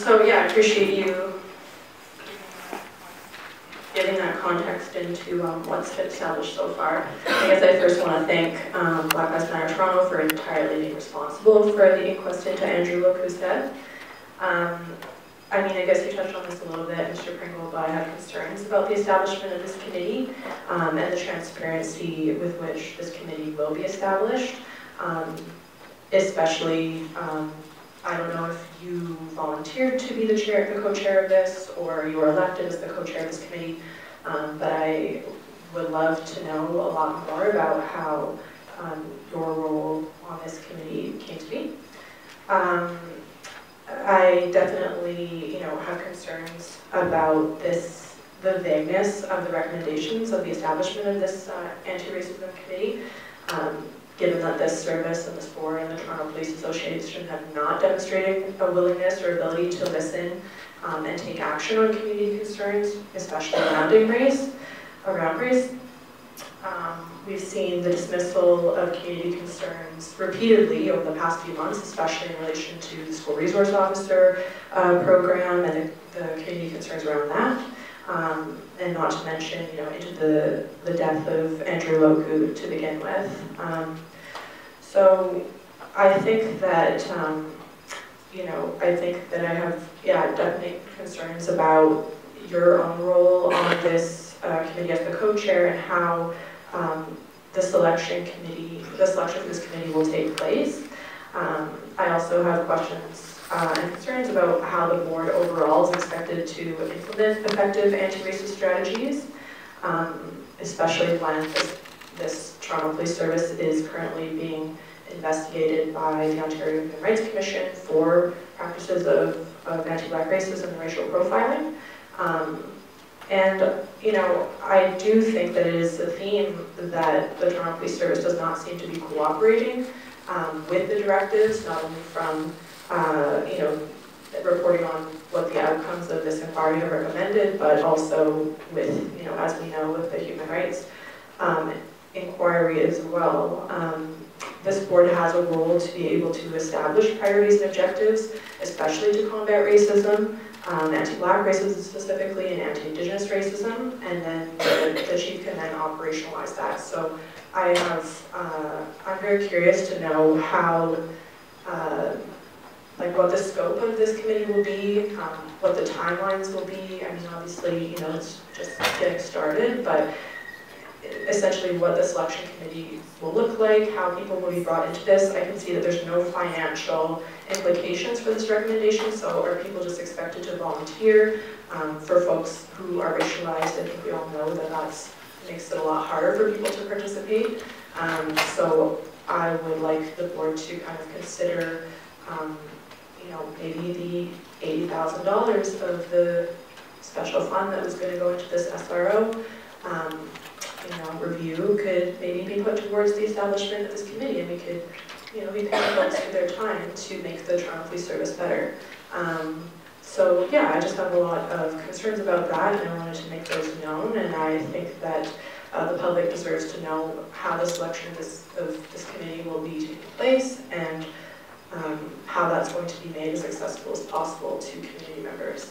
So yeah, I appreciate you giving that context into um, what's been established so far. I guess I first want to thank um, Black Lives Matter Toronto for entirely being responsible for the inquest into Andrew Loku's death. Um, I mean, I guess you touched on this a little bit, Mr. Pringle, but I have concerns about the establishment of this committee um, and the transparency with which this committee will be established, um, especially um, I don't know volunteered to be the chair, the co-chair of this, or you were elected as the co-chair of this committee, um, but I would love to know a lot more about how um, your role on this committee came to be. Um, I definitely, you know, have concerns about this, the vagueness of the recommendations of the establishment of this uh, anti-racism committee. Um, given that this service and this board and the Toronto Police Association have not demonstrated a willingness or ability to listen um, and take action on community concerns, especially around race, around race. Um, we've seen the dismissal of community concerns repeatedly over the past few months, especially in relation to the school resource officer uh, program and the, community concerns around that. Um, and not to mention, you know, into the, the death of Andrew Loku to begin with. Um, so I think that, um, you know, I think that I have, yeah, definite concerns about your own role on this uh, committee as the co-chair and how um, the selection committee, the selection for this committee will take place. Um, I also have questions uh, and concerns about how the board overall is expected to implement effective anti-racist strategies, um, especially when this this Toronto Police Service is currently being investigated by the Ontario Human Rights Commission for practices of, of anti-black racism and racial profiling. Um, and, you know, I do think that it is a theme that the Toronto Police Service does not seem to be cooperating um, with the directives, not only from, uh, you know, reporting on what the outcomes of this inquiry have recommended, but also with, you know, as we know, with the human rights um, inquiry as well. Um, this board has a role to be able to establish priorities and objectives, especially to combat racism, um, anti-black racism specifically, and anti-indigenous racism, and then the, the, chief can then operationalize that. So I have, uh, I'm very curious to know how, uh, what the scope of this committee will be, um, what the timelines will be. I mean, obviously, you know, it's just getting started, but essentially what the selection committee will look like, how people will be brought into this. I can see that there's no financial implications for this recommendation, so are people just expected to volunteer? Um, for folks who are racialized, I think we all know that that makes it a lot harder for people to participate. Um, so I would like the board to kind of consider, um, you know, maybe the $80,000 of the special fund that was going to go into this SRO. Um, you know, review could maybe be put towards the establishment of this committee, and we could, you know, be paying folks for their time to make the Toronto Police Service better. Um, so yeah, I just have a lot of concerns about that, and I wanted to make those known, and I think that uh, the public deserves to know how the selection of this, of this committee will be taking place, and going to be made as accessible as possible to community members.